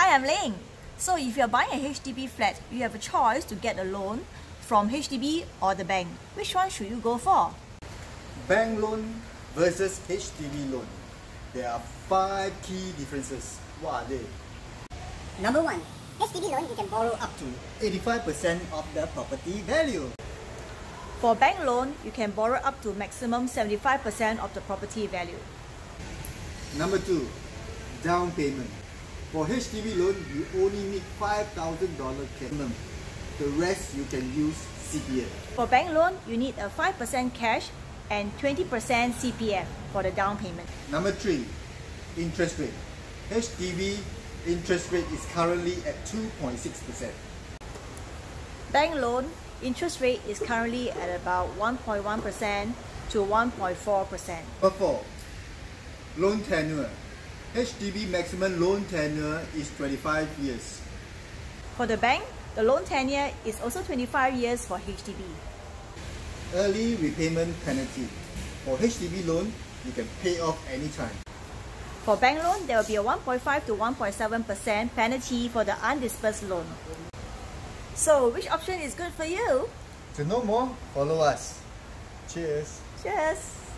Hi, I'm Leng. So if you're buying a HDB flat, you have a choice to get a loan from HDB or the bank. Which one should you go for? Bank loan versus HDB loan. There are five key differences. What are they? Number one, HDB loan you can borrow up to 85% of the property value. For bank loan, you can borrow up to maximum 75% of the property value. Number two, down payment. For HDB loan, you only need $5,000 cash. The rest you can use CPF. For bank loan, you need a 5% cash and 20% CPF for the down payment. Number three, interest rate. HDB interest rate is currently at 2.6%. Bank loan interest rate is currently at about 1.1% to 1.4%. Number four, loan tenure. HDB maximum loan tenure is 25 years. For the bank, the loan tenure is also 25 years for HDB. Early repayment penalty. For HDB loan, you can pay off anytime. For bank loan, there will be a 1.5 to 1.7% penalty for the undisbursed loan. So, which option is good for you? To know more, follow us. Cheers. Cheers!